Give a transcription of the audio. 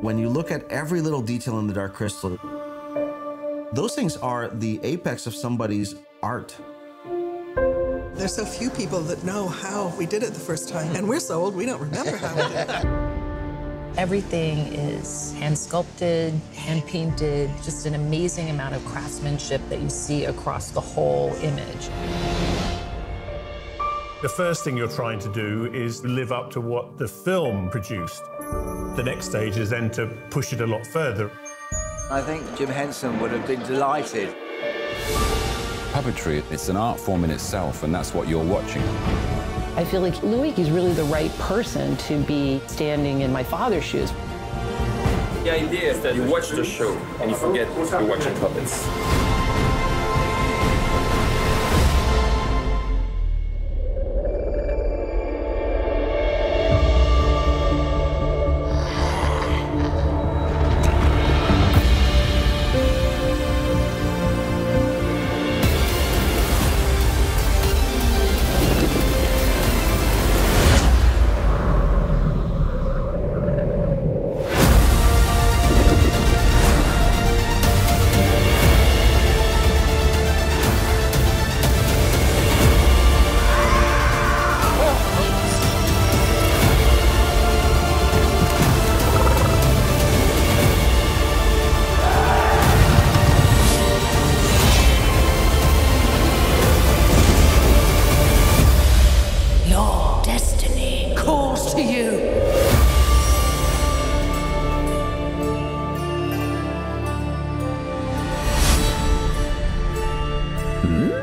When you look at every little detail in the Dark Crystal, those things are the apex of somebody's art. There's so few people that know how we did it the first time, and we're so old we don't remember how we did it. Everything is hand sculpted, hand painted, just an amazing amount of craftsmanship that you see across the whole image. The first thing you're trying to do is live up to what the film produced. The next stage is then to push it a lot further. I think Jim Henson would have been delighted. Puppetry, it's an art form in itself, and that's what you're watching. I feel like Louis is really the right person to be standing in my father's shoes. The idea is that you watch the show and you forget you're watching puppets. to you. Hmm?